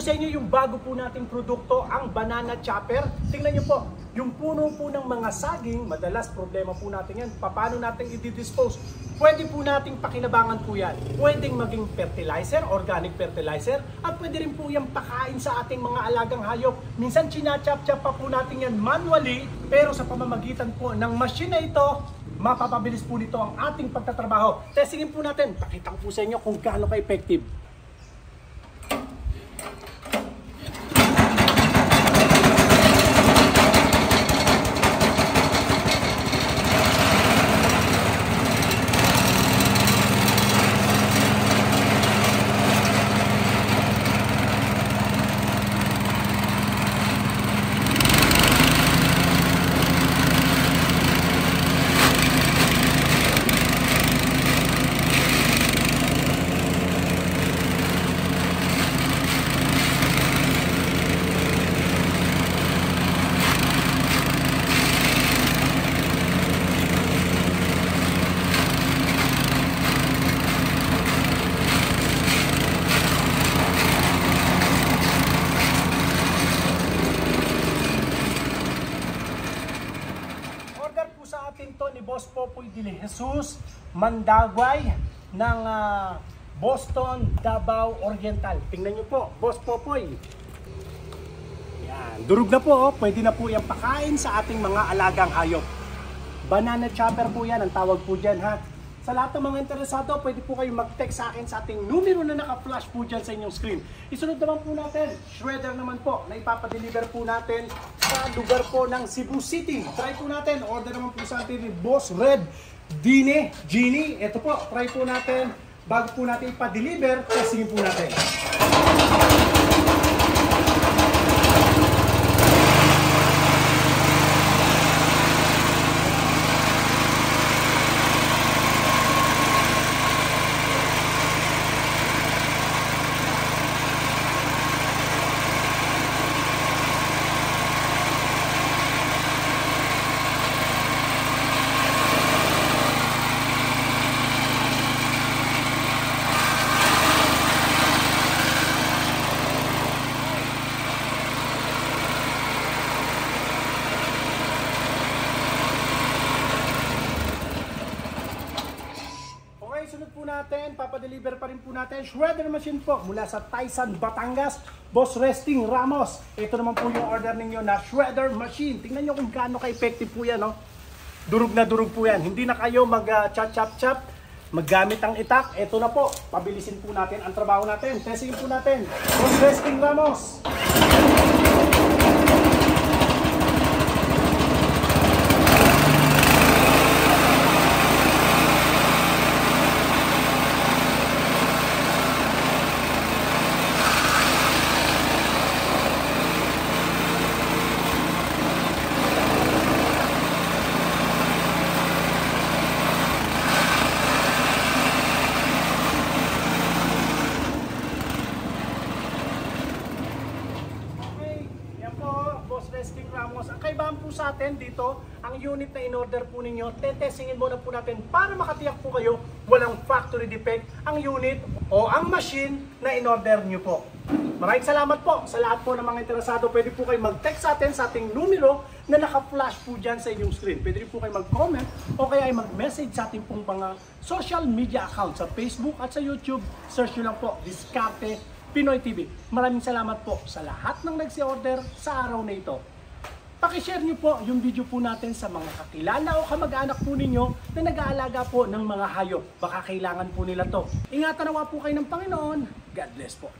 sa inyo yung bago po nating produkto, ang banana chopper. Tingnan nyo po, yung puno po ng mga saging, madalas problema po natin yan. Paano natin i-dispose? Pwede po nating pakinabangan po yan. Pwedeng maging fertilizer, organic fertilizer, at pwede rin po yan pakain sa ating mga alagang hayop. Minsan chinachap-chap pa po natin yan manually, pero sa pamamagitan po ng machine na ito, mapapabilis po nito ang ating pagtatrabaho. Testingin po natin, pakita ko po sa inyo kung gaano ka-effective. Order po sa atin to ni Boss Popoy Dile Jesus Mandagway ng ah, Boston, Davao Oriental. Tingnan nyo po, Boss Popoy. Yan, durug na po, oh. pwede na po yung pakain sa ating mga alagang hayop. Banana chopper po yan, ang tawag po dyan ha. Sa lahat ng mga interesado, pwede po kayong mag-text sa akin sa ating numero na naka-flash po dyan sa inyong screen. Isunod naman po natin, shredder naman po, na ipapadeliver po natin sa lugar po ng Cebu City. Try po natin, order naman po sa atin ni Boss Red Dine Genie. Ito po, try po natin. Bago po natin ipa-deliver, testingin po natin. Natin, papadeliver pa rin po natin, shredder machine po mula sa Tyson, Batangas, Boss Resting Ramos. Ito naman po yung order ninyo na shredder machine. Tingnan nyo kung gaano ka-effective po yan, no? Durug na durug po yan. Hindi na kayo mag-chop-chop-chop, maggamit ang itak. Ito na po, pabilisin po natin ang trabaho natin. Testing po natin, Boss Resting Ramos. Okay, yan po, Boss Ramos. Ang kaibahan po sa atin dito, ang unit na in-order po ninyo, tetestingin muna po natin para makatiyak po kayo walang factory defect ang unit o ang machine na in-order nyo po. Maraming salamat po sa lahat po ng mga interesado. Pwede po kayo mag-text sa atin sa ating numero na naka-flash po dyan sa inyong screen. Pwede po kayo mag-comment o kaya ay mag-message sa ating pong mga social media account sa Facebook at sa YouTube. Search nyo lang po, Discarte Pinoy TV. Maraming salamat po sa lahat ng nagsi-order sa araw na ito. Pakishare niyo po yung video po natin sa mga kakilala o kamag-anak po ninyo na nag-aalaga po ng mga hayop. Baka kailangan po nila to. Ingatan nawa po kayo ng Panginoon. God bless po.